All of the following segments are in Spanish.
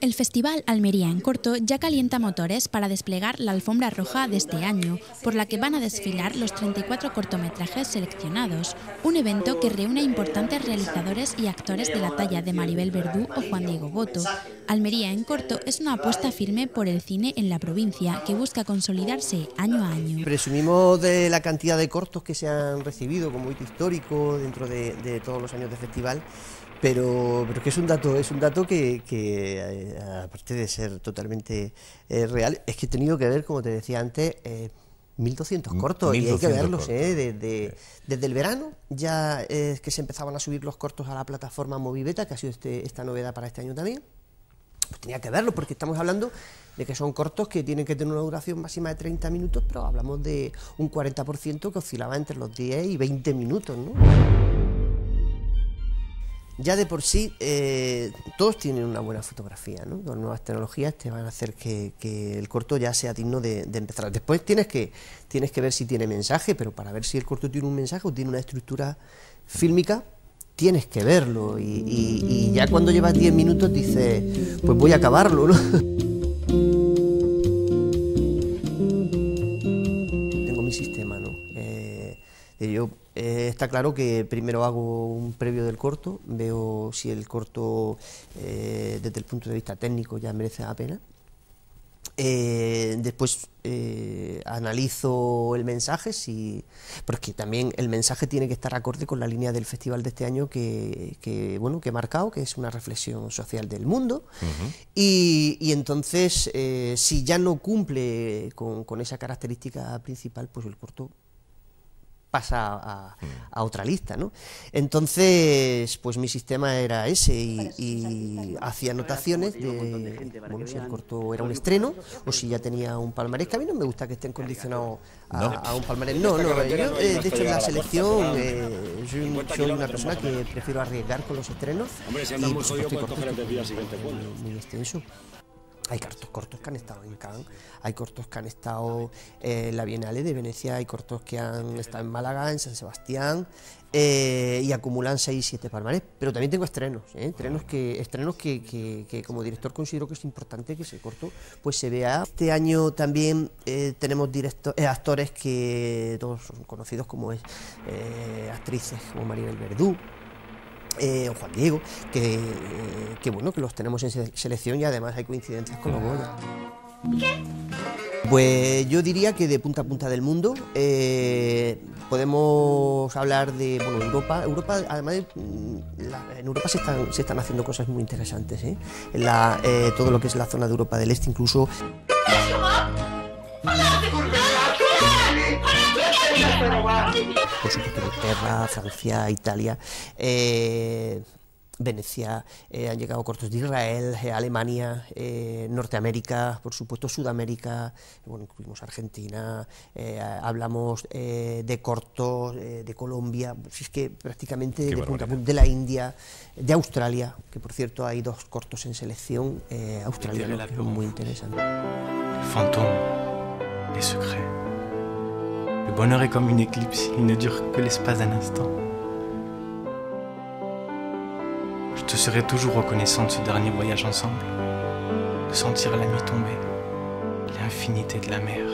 El Festival Almería en Corto ya calienta motores para desplegar la alfombra roja de este año, por la que van a desfilar los 34 cortometrajes seleccionados, un evento que reúne importantes realizadores y actores de la talla de Maribel Verdú o Juan Diego Boto. Almería en Corto es una apuesta firme por el cine en la provincia que busca consolidarse año a año. Presumimos de la cantidad de cortos que se han recibido como hito histórico dentro de, de todos los años de festival pero, pero que es un dato, es un dato que, que eh, aparte de ser totalmente eh, real, es que he tenido que ver, como te decía antes, eh, 1200 cortos y hay que verlos, ¿eh? Desde, desde, el verano ya es que se empezaban a subir los cortos a la plataforma Movibeta, que ha sido este, esta novedad para este año también. Pues tenía que verlo porque estamos hablando de que son cortos que tienen que tener una duración máxima de 30 minutos, pero hablamos de un 40% que oscilaba entre los 10 y 20 minutos, ¿no? Ya de por sí eh, todos tienen una buena fotografía, ¿no? Las nuevas tecnologías te van a hacer que, el corto ya sea digno de, empezar. Después tienes que, tienes que ver si tiene mensaje, pero para ver si el corto tiene un mensaje o tiene una estructura fílmica, tienes que verlo. Y, y ya cuando llevas 10 minutos dices, pues voy a acabarlo, ¿no? está claro que primero hago un previo del corto, veo si el corto eh, desde el punto de vista técnico ya merece la pena. Eh, después analizo el mensaje, si, porque también el mensaje tiene que estar acorde con la línea del festival de este año que, bueno, que he marcado, que es una reflexión social del mundo. y, y, entonces, si ya no cumple con, con esa característica principal, pues el corto pasa a, otra lista, ¿no? Entonces, pues mi sistema era ese y, hacía anotaciones de, bueno, si el corto era un estreno o si ya tenía un palmarés, que a mí no me gusta que estén condicionados a, un palmarés. No, no, yo, eh, de hecho en la selección eh, soy, una persona que prefiero arriesgar con los estrenos y pues, estoy corto, muy extenso. Hay cortos, cortos que han estado en Cannes, hay cortos que han estado en la Bienal de Venecia, hay cortos que han estado en Málaga, en San Sebastián, eh, y acumulan 6, 7 palmares. Pero también tengo estrenos, ¿eh? estrenos, que, estrenos que, como director considero que es importante que ese corto pues se vea. Este año también eh, tenemos directo, actores que todos son conocidos como es, actrices como Maribel Verdú, eh, Juan Diego, que, que, bueno, que los tenemos en selección y además hay coincidencias con los Goya. Pues yo diría que de punta a punta del mundo eh, podemos hablar de bueno, Europa. Europa, además, mm, en Europa se están, se están haciendo cosas muy interesantes. ¿eh? En la, eh, todo lo que es la zona de Europa del Este, incluso. Por supuesto, Inglaterra, Francia, Italia. Eh, Venecia, eh, han llegado cortos de Israel, eh, Alemania, Norteamérica, por supuesto Sudamérica, bueno, incluimos Argentina, hablamos de cortos de Colombia, pues es que prácticamente de, punta de la India, de Australia, que por cierto hay dos cortos en selección australianos muy interesantes. Fantôme, les secrets. Le bonheur est comme une éclipse, il ne dure que l'espace d'un instant. Je te serai toujours reconnaissant de ce dernier voyage ensemble, de sentir la nuit tomber, l'infinité de la mer,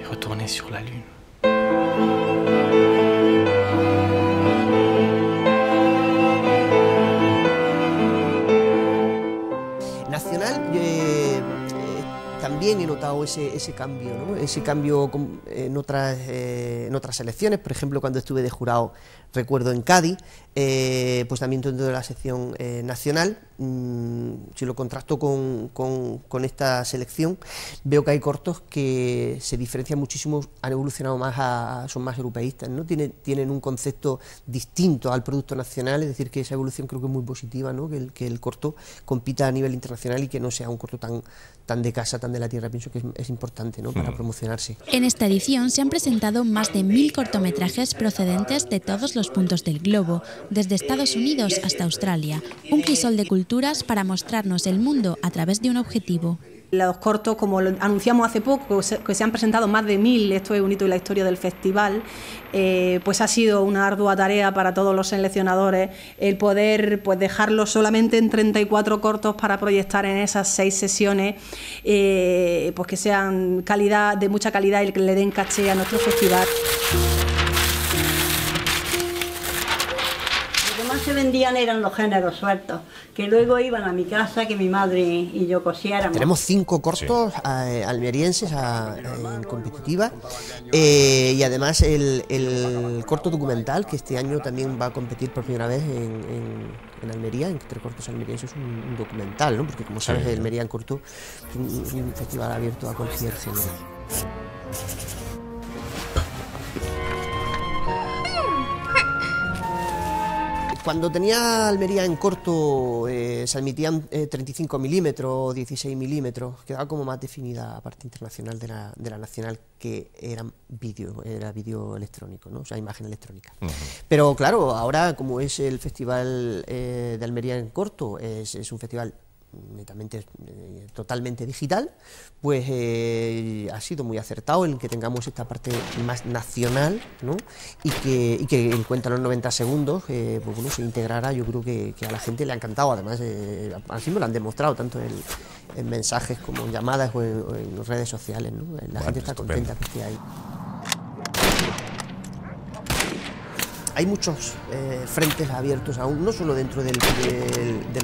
et retourner sur la lune. Ese, ese cambio, ese cambio en otras, eh, en otras selecciones, por ejemplo, cuando estuve de jurado, recuerdo en Cádiz, eh, pues también dentro de la sección eh, nacional, mm, si lo contrasto con, con, esta selección, veo que hay cortos que se diferencian muchísimo, han evolucionado más, a, son más europeístas, ¿no? tienen, tienen un concepto distinto al producto nacional, es decir, que esa evolución creo que es muy positiva, ¿no? que, el, que el corto compita a nivel internacional y que no sea un corto tan, tan de casa, tan de la tierra, pienso que es, importante ¿no? para promocionarse. En esta edición se han presentado más de mil cortometrajes procedentes de todos los puntos del globo, desde Estados Unidos hasta Australia, un crisol de culturas para mostrarnos el mundo a través de un objetivo. Los cortos, como lo anunciamos hace poco, que se han presentado más de mil, esto es un hito en la historia del festival, eh, pues ha sido una ardua tarea para todos los seleccionadores el poder pues dejarlo solamente en 34 cortos para proyectar en esas seis sesiones, eh, pues que sean calidad, de mucha calidad y que le den caché a nuestro festival. Vendían eran los géneros sueltos, que luego iban a mi casa, que mi madre y yo cosiéramos. Tenemos cinco cortos eh, almerienses en competitiva eh, y además el, corto documental que este año también va a competir por primera vez en, Almería, entre cortos almerienses, un, un documental, ¿no? porque como sabes, Almería en corto es un, festival abierto a cualquier género. Cuando tenía Almería en corto, eh, se admitían 35 eh, milímetros, 16 milímetros, quedaba como más definida la parte internacional de la, de la nacional, que era vídeo, era vídeo electrónico, ¿no? o sea, imagen electrónica. Pero claro, ahora como es el Festival eh, de Almería en corto, es, es un festival netamente eh, totalmente digital, pues eh, ha sido muy acertado en que tengamos esta parte más nacional ¿no? y, que, y que en cuenta los 90 segundos eh, pues bueno, se integrara, yo creo que, a la gente le ha encantado, además así me lo han demostrado tanto en, mensajes como en llamadas o en, redes sociales, ¿no? la gente está contenta que esté ahí. Hay muchos eh, frentes abiertos aún, no solo dentro del,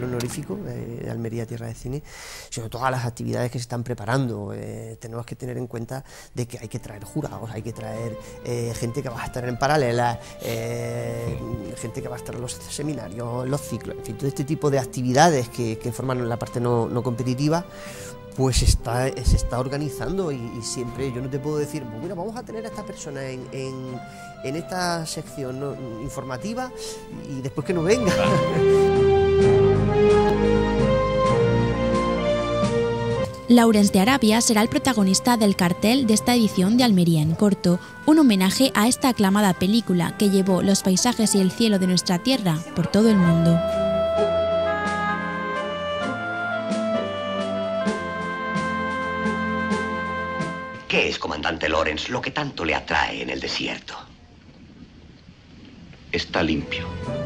honorífico de Almería Tierra de Cine, sino todas las actividades que se están preparando. Eh, tenemos que tener en cuenta de que hay que traer jurados, hay que traer eh, gente que va a estar en paralela, gente que va a estar en los seminarios, los ciclos, en fin, todo este tipo de actividades que, forman la parte no, competitiva pues está, se está organizando y, siempre yo no te puedo decir, bueno, vamos a tener a esta persona en en esta sección informativa y después que no venga. Laurens de Arabia será el protagonista del cartel de esta edición de Almería en corto, un homenaje a esta aclamada película que llevó los paisajes y el cielo de nuestra tierra por todo el mundo. Comandante Lorenz, lo que tanto le atrae en el desierto? está limpio.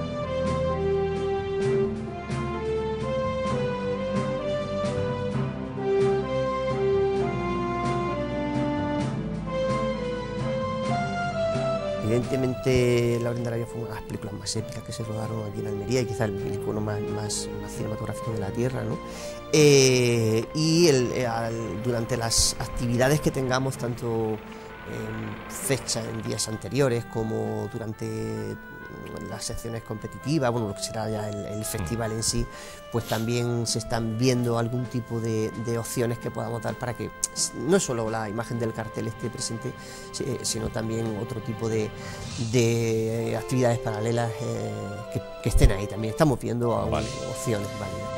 Evidentemente, La Arabia fue una de las películas más épicas que se rodaron aquí en Almería y quizá el película más, más, cinematográfico de la Tierra. ¿no? Eh, y eh, durante las actividades que tengamos, tanto en fecha en días anteriores como durante las secciones competitivas, bueno, lo que será ya el, festival en sí, pues también se están viendo algún tipo de, opciones que podamos dar para que no solo la imagen del cartel esté presente, sino también otro tipo de, actividades paralelas eh, que, estén ahí también. Estamos viendo opciones válidas.